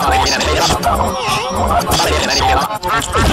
Hasta la próxima.